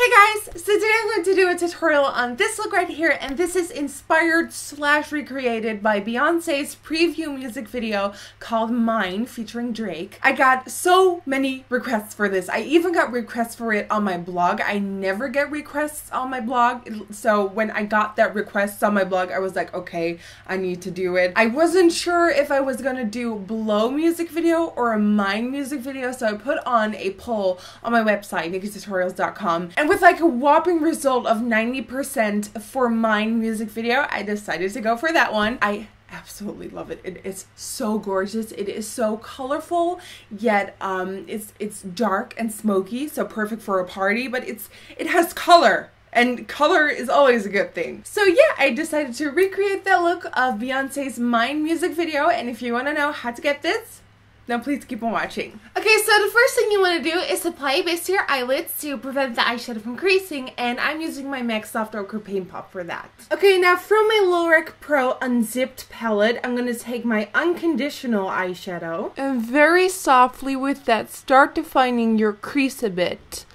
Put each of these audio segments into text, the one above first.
Hey guys, so today I'm going to do a tutorial on this look right here and this is inspired slash recreated by Beyonce's preview music video called Mine featuring Drake. I got so many requests for this. I even got requests for it on my blog. I never get requests on my blog so when I got that request on my blog I was like okay I need to do it. I wasn't sure if I was going to do Blow music video or a Mine music video so I put on a poll on my website nikkietutorials.com and with like a whopping result of 90% for Mine music video, I decided to go for that one. I absolutely love it. It is so gorgeous. It is so colorful, yet um, it's it's dark and smoky, so perfect for a party. But it's it has color, and color is always a good thing. So yeah, I decided to recreate that look of Beyonce's Mine music video. And if you want to know how to get this, now please keep on watching. Okay, so the first thing you want to do is apply a base to your eyelids to prevent the eyeshadow from creasing, and I'm using my MAC Soft Ochre Paint Pop for that. Okay, now from my Lorac Pro Unzipped palette, I'm going to take my Unconditional eyeshadow. And very softly with that, start defining your crease a bit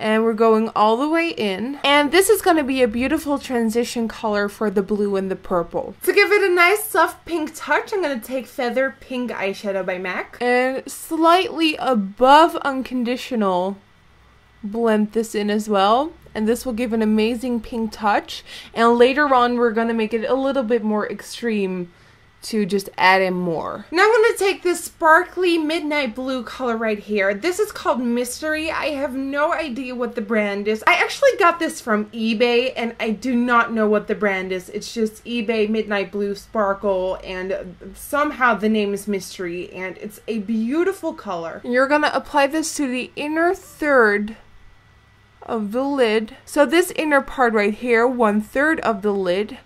and we're going all the way in. And this is going to be a beautiful transition color for the blue and the purple. To give it a nice soft pink touch, I'm going to take Feather Pink eyeshadow by MAC. And slightly above Unconditional, blend this in as well. And this will give an amazing pink touch. And later on, we're going to make it a little bit more extreme to just add in more. Now I'm going to take this sparkly midnight blue color right here. This is called Mystery. I have no idea what the brand is. I actually got this from eBay and I do not know what the brand is. It's just eBay Midnight Blue Sparkle and somehow the name is Mystery and it's a beautiful color. You're going to apply this to the inner third of the lid. So this inner part right here, one third of the lid,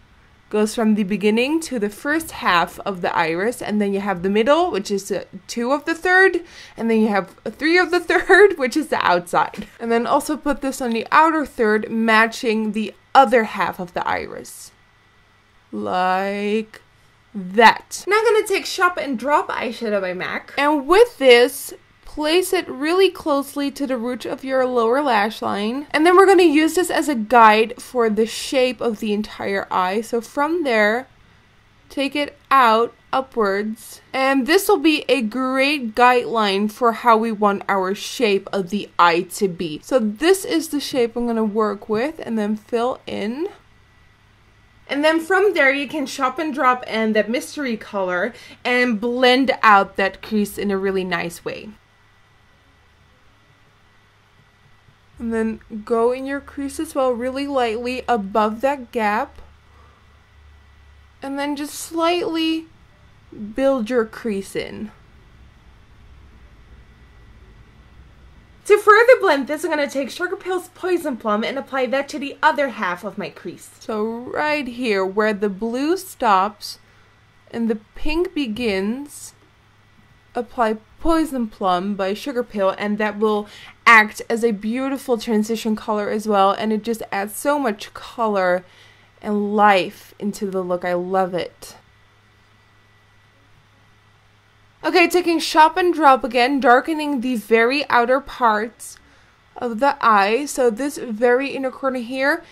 goes from the beginning to the first half of the iris and then you have the middle which is two of the third and then you have three of the third which is the outside and then also put this on the outer third matching the other half of the iris like that. Now I'm to take Shop and Drop eyeshadow by MAC. And with this, place it really closely to the root of your lower lash line. And then we're going to use this as a guide for the shape of the entire eye. So from there, take it out upwards. And this will be a great guideline for how we want our shape of the eye to be. So this is the shape I'm going to work with and then fill in. And then from there you can shop and drop in that mystery color and blend out that crease in a really nice way. And then go in your crease as well, really lightly above that gap. And then just slightly build your crease in. To further blend this, I'm going to take Sugarpill's Poison Plum and apply that to the other half of my crease. So right here, where the blue stops and the pink begins, apply Poison Plum by Sugarpill, and that will act as a beautiful transition color as well and it just adds so much color and life into the look. I love it. Okay, taking Shop and Drop again, darkening the very outer parts of the eye. So this very inner corner here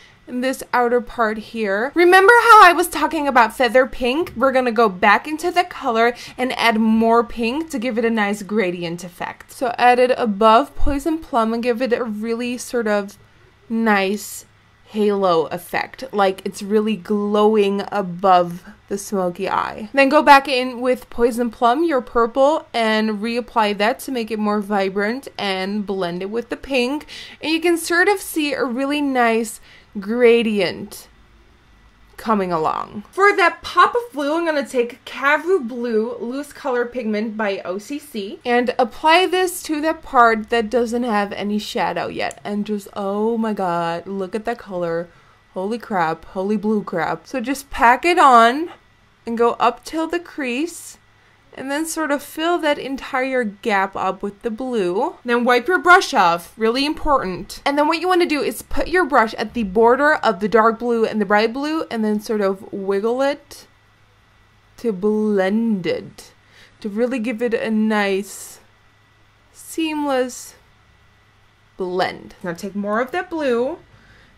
this outer part here. Remember how I was talking about feather pink? We're gonna go back into the color and add more pink to give it a nice gradient effect. So add it above Poison Plum and give it a really sort of nice halo effect, like it's really glowing above the smoky eye. Then go back in with Poison Plum, your purple, and reapply that to make it more vibrant and blend it with the pink. And you can sort of see a really nice gradient coming along. For that pop of blue, I'm going to take Cavu Blue Loose Color Pigment by OCC. And apply this to the part that doesn't have any shadow yet. And just, oh my god, look at that color. Holy crap, holy blue crap. So just pack it on and go up till the crease and then sort of fill that entire gap up with the blue. Then wipe your brush off, really important. And then what you want to do is put your brush at the border of the dark blue and the bright blue and then sort of wiggle it to blend it, to really give it a nice, seamless blend. Now take more of that blue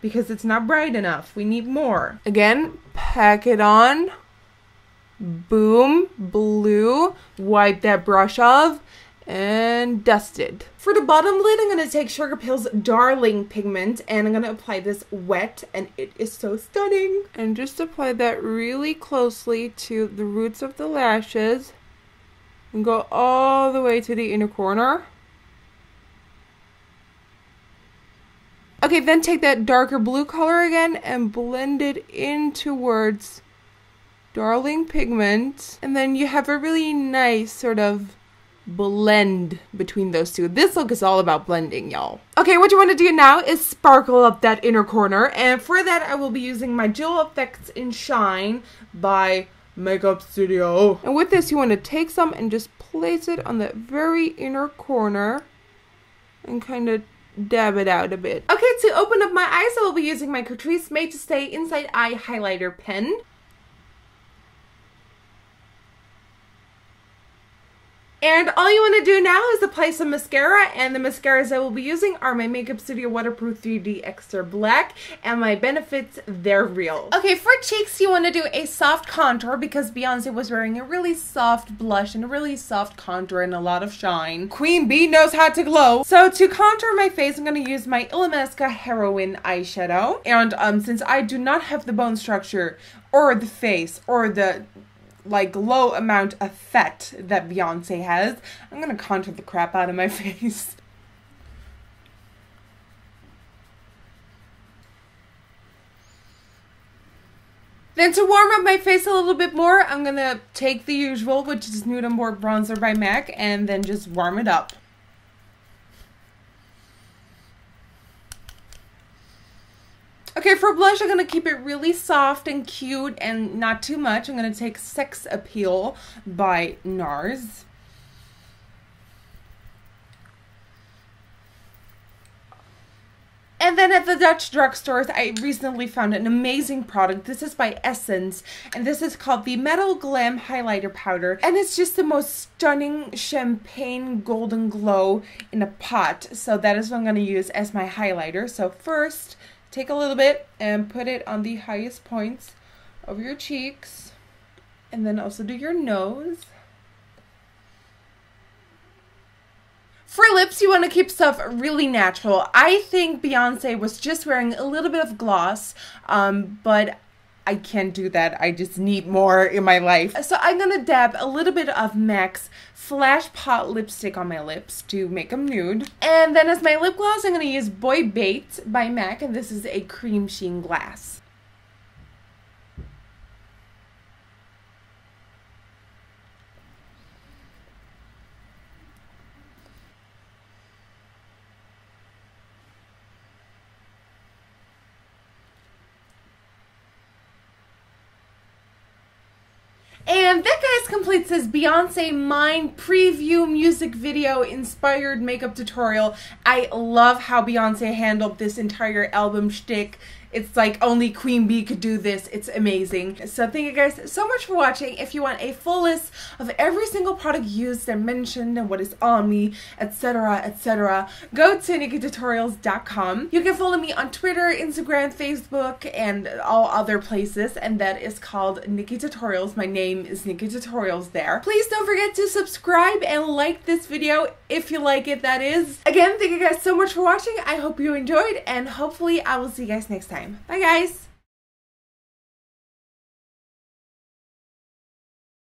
because it's not bright enough. We need more. Again, pack it on. Boom, blue. Wipe that brush off and dusted. For the bottom lid, I'm going to take Sugarpill's Darling pigment and I'm going to apply this wet and it is so stunning. And just apply that really closely to the roots of the lashes and go all the way to the inner corner. Okay, then take that darker blue color again and blend it in towards Darling Pigment. And then you have a really nice sort of blend between those two. This look is all about blending, y'all. Okay, what you want to do now is sparkle up that inner corner. And for that, I will be using my Jewel Effects in Shine by Makeup Studio. And with this, you want to take some and just place it on that very inner corner and kind of dab it out a bit. Okay, to open up my eyes, I will be using my Catrice Made to Stay Inside Eye Highlighter Pen. And all you want to do now is apply some mascara, and the mascaras I will be using are my Makeup Studio Waterproof 3D Extra Black and my Benefits They're Real. Okay, for cheeks, you want to do a soft contour because Beyonce was wearing a really soft blush and a really soft contour and a lot of shine. Queen Bee knows how to glow. So to contour my face, I'm going to use my Illamasqua Heroine eyeshadow. And um, since I do not have the bone structure or the face or the like low amount of fat that Beyonce has, I'm gonna contour the crap out of my face. Then to warm up my face a little bit more, I'm gonna take the usual, which is Nude Board Bronzer by MAC, and then just warm it up. Okay, for blush, I'm going to keep it really soft and cute and not too much. I'm going to take Sex Appeal by NARS. And then at the Dutch drugstores, I recently found an amazing product. This is by Essence, and this is called the Metal Glam Highlighter Powder. And it's just the most stunning champagne golden glow in a pot. So that is what I'm going to use as my highlighter. So first, take a little bit and put it on the highest points of your cheeks. And then also do your nose. For lips, you want to keep stuff really natural. I think Beyonce was just wearing a little bit of gloss, um, but I can't do that. I just need more in my life. So I'm to dab a little bit of MAC's Fleshpot lipstick on my lips to make them nude. And then as my lip gloss, I'm to use Boy Bait by MAC, and this is a Cremesheen glass. And that, guys, completes this Beyonce Mine preview music video inspired makeup tutorial. I love how Beyonce handled this entire album shtick. It's like only Queen Bee could do this. It's amazing. So thank you guys so much for watching. If you want a full list of every single product used and mentioned and what is on me, etc., etc., go to NikkieTutorials.com. You can follow me on Twitter, Instagram, Facebook, and all other places, and that is called Nikkie Tutorials. My name is Nikkie Tutorials there. Please don't forget to subscribe and like this video if you like it, that is. Again, thank you guys so much for watching. I hope you enjoyed, and hopefully I will see you guys next time time. Bye, guys.